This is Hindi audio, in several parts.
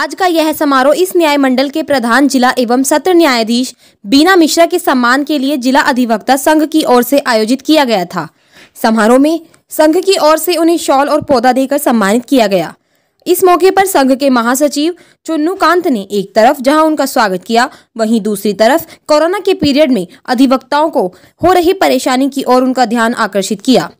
आज का यह समारोह इस न्याय मंडल के प्रधान जिला एवं सत्र न्यायाधीश बीना मिश्रा के सम्मान के लिए जिला अधिवक्ता संघ की ओर से आयोजित किया गया था। समारोह में संघ की ओर से उन्हें शॉल और पौधा देकर सम्मानित किया गया। इस मौके पर संघ के महासचिव चुन्नू कांत ने एक तरफ़, जहाँ उनका स्वागत किया, वहीं दूसरी तरफ़ कोरोना के पीरियड में अधिवक्ताओं को हो रही परेशानी की ओर उनका ध्यान आकर्षित किया।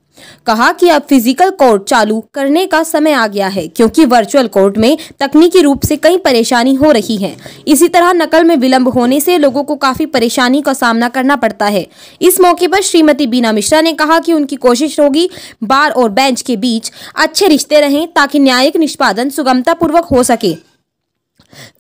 कहा कि अब फ़िज़िकल कोर्ट चालू करने का समय आ गया है, क्योंकि वर्चुअल कोर्ट में तकनीकी रूप से कई परेशानी हो रही है। इसी तरह नकल में विलंब होने से लोगों को काफ़ी परेशानी का सामना करना पड़ता है। इस मौके पर श्रीमती बीना मिश्रा ने कहा कि उनकी कोशिश होगी बार और बेंच के बीच अच्छे रिश्ते रहें, ताकि न्यायिक निष्पादन सुगमता पूर्वक हो सके।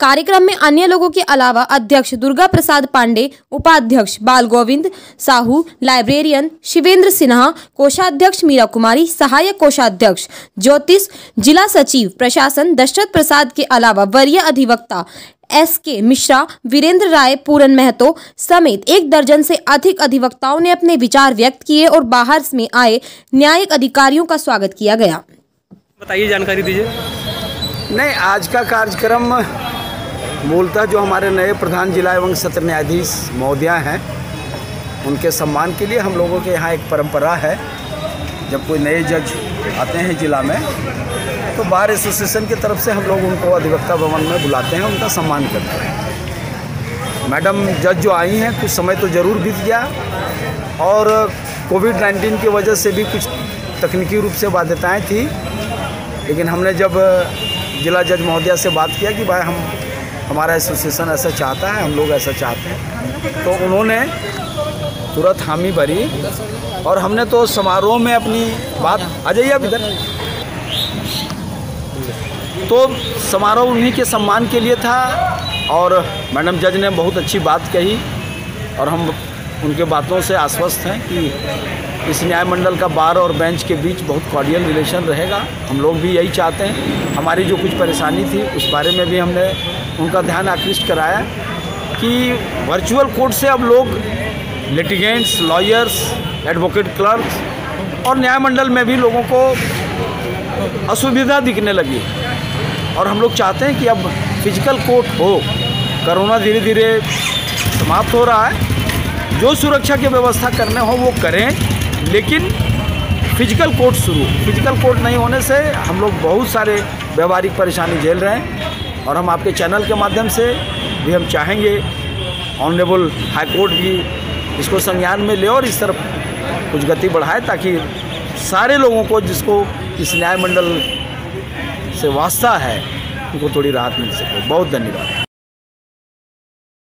कार्यक्रम में अन्य लोगों के अलावा अध्यक्ष दुर्गा प्रसाद पांडे उपाध्यक्ष बाल गोविंद साहू लाइब्रेरियन शिवेंद्र सिन्हा कोषाध्यक्ष मीरा कुमारी सहायक कोषाध्यक्ष ज्योतिष जिला सचिव प्रशासन दशरथ प्रसाद के अलावा वरीय अधिवक्ता एस के मिश्रा वीरेंद्र राय पूरन महतो समेत एक दर्जन से अधिक अधिवक्ताओं ने अपने विचार व्यक्त किए और बाहर में आए न्यायिक अधिकारियों का स्वागत किया गया। बताइए जानकारी दीजिए। नहीं आज का कार्यक्रम मूलतः जो हमारे नए प्रधान जिला एवं सत्र न्यायाधीश महोदया हैं, उनके सम्मान के लिए हम लोगों के यहाँ एक परंपरा है। जब कोई नए जज आते हैं जिला में तो बार एसोसिएशन की तरफ़ से हम लोग उनको अधिवक्ता भवन में बुलाते हैं, उनका सम्मान करते हैं। मैडम, जज जो आई हैं, कुछ समय तो ज़रूर बीत गया, और कोविड नाइन्टीन की वजह से भी कुछ तकनीकी रूप से बाध्यताएँ थी, लेकिन हमने जब जिला जज महोदया से बात किया कि भाई हम हमारा एसोसिएशन ऐसा चाहता है, हम लोग ऐसा चाहते हैं। तो उन्होंने तुरंत हामी भरी और हमने तो समारोह में अपनी बात आ जाइए आप इधर। तो समारोह उन्हीं के सम्मान के लिए था और मैडम जज ने बहुत अच्छी बात कही और हम उनके बातों से आश्वस्त हैं कि इस न्यायमंडल का बार और बेंच के बीच बहुत कॉर्डियल रिलेशन रहेगा। हम लोग भी यही चाहते हैं। हमारी जो कुछ परेशानी थी, उस बारे में भी हमने उनका ध्यान आकृष्ट कराया कि वर्चुअल कोर्ट से अब लोग लिटिगेंट्स लॉयर्स एडवोकेट क्लर्क और न्यायमंडल में भी लोगों को असुविधा दिखने लगी। और हम लोग चाहते हैं कि अब फ़िज़िकल कोर्ट हो, कोरोना धीरे धीरे समाप्त हो रहा है। जो सुरक्षा की व्यवस्था करने हो, वो करें, लेकिन फ़िज़िकल कोर्ट शुरू। फ़िज़िकल कोर्ट नहीं होने से हम लोग बहुत सारे व्यवहारिक परेशानी झेल रहे हैं। और हम आपके चैनल के माध्यम से भी हम चाहेंगे ऑनरेबल हाईकोर्ट भी इसको संज्ञान में ले और इस तरफ़ कुछ गति बढ़ाए ताकि सारे लोगों को जिसको इस न्यायमंडल से वास्ता है, उनको थोड़ी राहत मिल सके। बहुत धन्यवाद।